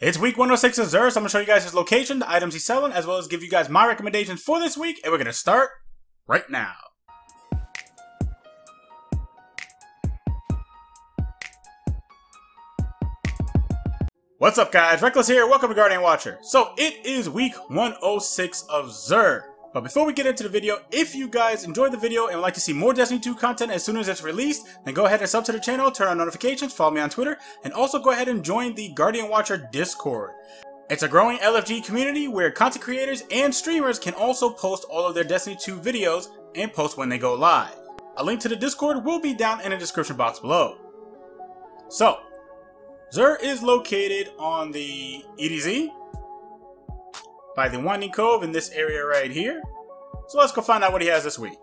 It's week 106 of Xur, so I'm going to show you guys his location, the items he's selling, as well as give you guys my recommendations for this week, and we're going to start right now. What's up guys, Reckless here, welcome to Guardian Watcher. So it is week 106 of Xur. But before we get into the video, if you guys enjoyed the video and would like to see more Destiny 2 content as soon as it's released, then go ahead and sub to the channel, turn on notifications, follow me on Twitter, and also go ahead and join the Guardian Watcher Discord. It's a growing LFG community where content creators and streamers can also post all of their Destiny 2 videos and post when they go live. A link to the Discord will be down in the description box below. So, Xur is located on the EDZ, by the Winding Cove in this area right here. So let's go find out what he has this week.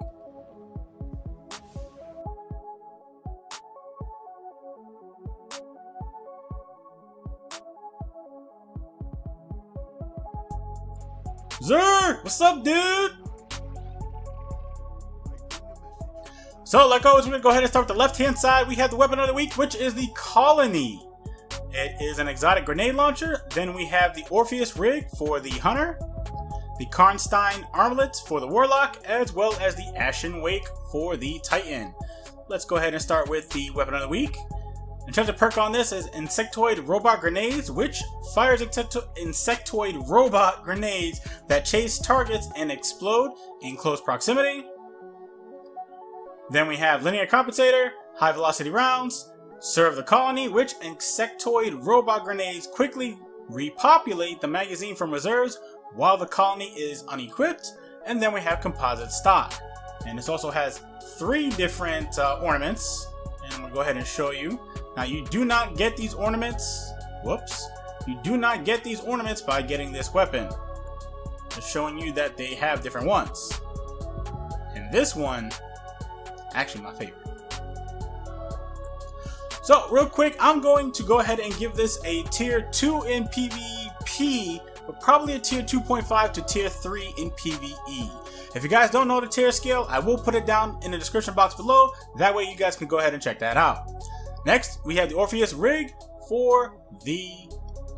Xur! What's up, dude? So, like always, we're to go ahead and start with the left-hand side. We have the weapon of the week, which is the Colony. It is an exotic grenade launcher. Then we have the Orpheus rig for the Hunter, the Karnstein armlets for the Warlock, as well as the Ashen Wake for the Titan. Let's go ahead and start with the weapon of the week. In terms of perk on this is Insectoid Robot Grenades, which fires Insectoid Robot Grenades that chase targets and explode in close proximity. Then we have Linear Compensator, High Velocity Rounds, Serve the colony, which insectoid robot grenades quickly repopulate the magazine from reserves while the colony is unequipped. And then we have composite stock. And this also has three different uh, ornaments. And I'm to go ahead and show you. Now you do not get these ornaments. Whoops. You do not get these ornaments by getting this weapon. Just showing you that they have different ones. And this one, actually my favorite. So real quick, I'm going to go ahead and give this a tier 2 in PvP, but probably a tier 2.5 to tier 3 in PvE. If you guys don't know the tier scale, I will put it down in the description box below. That way you guys can go ahead and check that out. Next, we have the Orpheus rig for the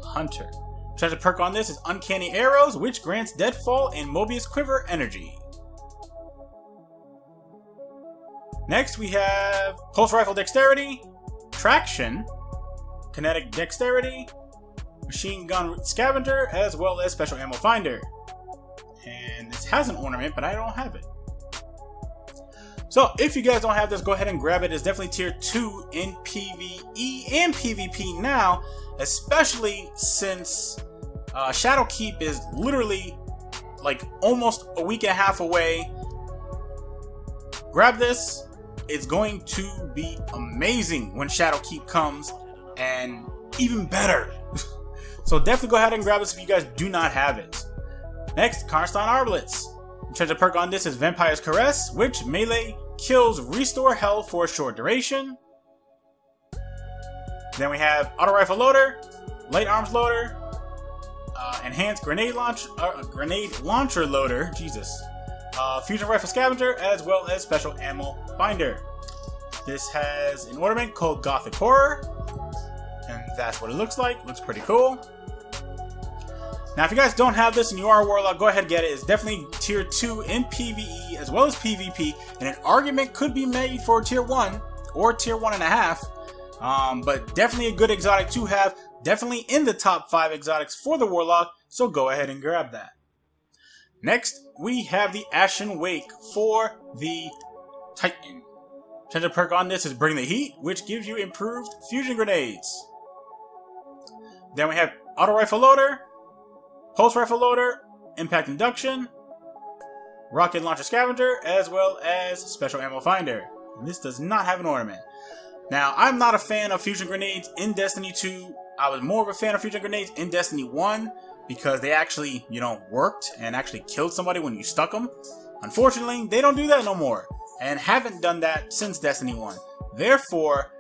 Hunter. Treasure perk on this is Uncanny Arrows, which grants Deadfall and Mobius Quiver energy. Next, we have Pulse Rifle Dexterity, Traction, Kinetic Dexterity, Machine Gun Scavenger, as well as Special Ammo Finder. And this has an ornament, but I don't have it. So if you guys don't have this, go ahead and grab it. It's definitely tier 2 in PvE and PvP now, especially since uh, Shadowkeep is literally like almost a week and a half away. Grab this, it's going to be amazing when Shadowkeep comes, and even better. so definitely go ahead and grab this if you guys do not have it. Next, Karnstein Armlets. Treasure perk on this is Vampire's Caress, which melee kills restore health for a short duration. Then we have Auto Rifle Loader, Light Arms Loader, uh, Enhanced Grenade Launch, uh, Grenade Launcher Loader, Jesus, uh, Fusion Rifle Scavenger, as well as Special Ammo Finder. This has an ornament called Gothic Horror, and that's what it looks like. Looks pretty cool. Now, if you guys don't have this and you are a Warlock, go ahead and get it. It's definitely Tier 2 in PvE as well as PvP, and an argument could be made for Tier 1 or Tier 1.5, um, but definitely a good exotic to have. Definitely in the top 5 exotics for the Warlock, so go ahead and grab that. Next, we have the Ashen Wake for the Titan. Potential perk on this is Bring the Heat, which gives you improved fusion grenades. Then we have Auto Rifle Loader, Pulse Rifle Loader, Impact Induction, Rocket Launcher Scavenger, as well as Special Ammo Finder. And this does not have an ornament. Now, I'm not a fan of fusion grenades in Destiny 2. I was more of a fan of fusion grenades in Destiny 1 because they actually, you know, worked and actually killed somebody when you stuck them. Unfortunately, they don't do that no more and haven't done that since Destiny 1. Therefore,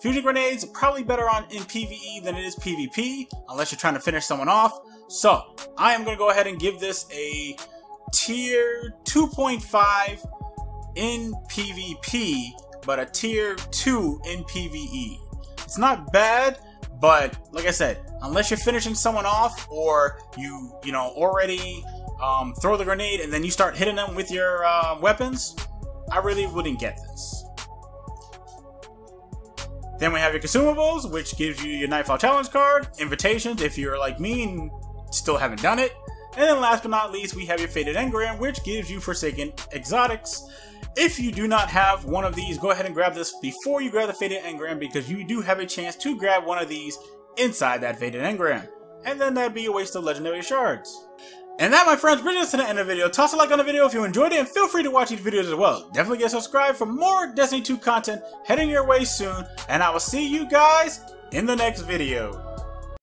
fusion grenades are probably better on in PvE than it is PvP, unless you're trying to finish someone off. So, I am going to go ahead and give this a tier 2.5 in PvP, but a tier 2 in PvE. It's not bad, but like I said, unless you're finishing someone off or you, you know, already um, throw the grenade and then you start hitting them with your uh, weapons, I really wouldn't get this. Then we have your consumables, which gives you your Nightfall Challenge card, invitations if you're like me and still haven't done it, and then last but not least, we have your Fated Engram, which gives you Forsaken Exotics. If you do not have one of these, go ahead and grab this before you grab the Fated Engram because you do have a chance to grab one of these inside that Fated Engram. And then that'd be a waste of Legendary Shards. And that, my friends, brings us to the end of the video. Toss a like on the video if you enjoyed it, and feel free to watch these videos as well. Definitely get subscribed for more Destiny 2 content heading your way soon, and I will see you guys in the next video.